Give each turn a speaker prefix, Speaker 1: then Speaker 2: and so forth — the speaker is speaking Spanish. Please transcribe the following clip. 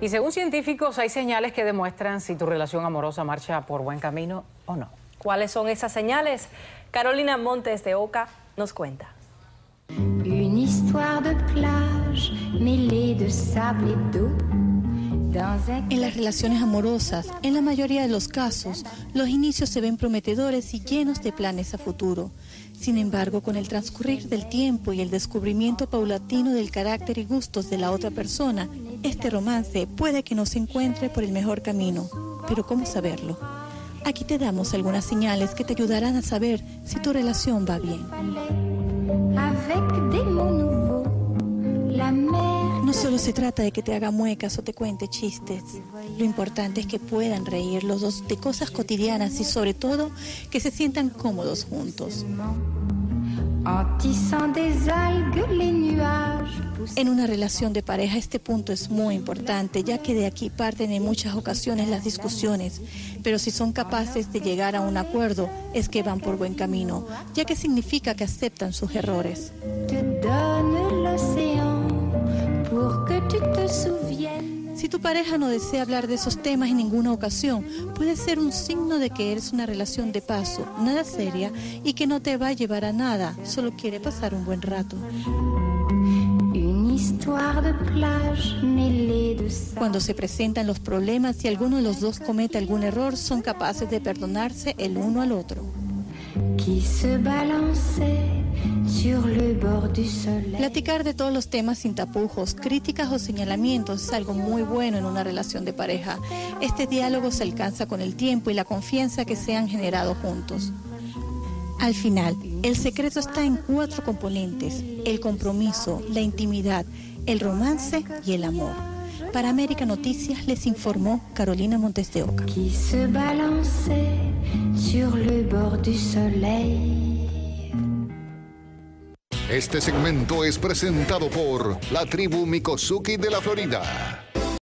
Speaker 1: Y según científicos, hay señales que demuestran si tu relación amorosa marcha por buen camino o no.
Speaker 2: ¿Cuáles son esas señales? Carolina Montes de Oca nos cuenta.
Speaker 3: Une histoire de plage de sable En las relaciones amorosas, en la mayoría de los casos, los inicios se ven prometedores y llenos de planes a futuro. Sin embargo, con el transcurrir del tiempo y el descubrimiento paulatino del carácter y gustos de la otra persona, este romance puede que no se encuentre por el mejor camino, pero ¿cómo saberlo? Aquí te damos algunas señales que te ayudarán a saber si tu relación va bien. No solo se trata de que te haga muecas o te cuente chistes. Lo importante es que puedan reír los dos de cosas cotidianas y sobre todo que se sientan cómodos juntos. En una relación de pareja este punto es muy importante, ya que de aquí parten en muchas ocasiones las discusiones, pero si son capaces de llegar a un acuerdo es que van por buen camino, ya que significa que aceptan sus errores. Si tu pareja no desea hablar de esos temas en ninguna ocasión, puede ser un signo de que eres una relación de paso, nada seria y que no te va a llevar a nada, solo quiere pasar un buen rato. Cuando se presentan los problemas y alguno de los dos comete algún error, son capaces de perdonarse el uno al otro. Platicar de todos los temas sin tapujos, críticas o señalamientos es algo muy bueno en una relación de pareja. Este diálogo se alcanza con el tiempo y la confianza que se han generado juntos. Al final, el secreto está en cuatro componentes, el compromiso, la intimidad, el romance y el amor. Para América Noticias les informó Carolina Montes de Oca.
Speaker 4: Este segmento es presentado por la tribu Mikosuki de la Florida.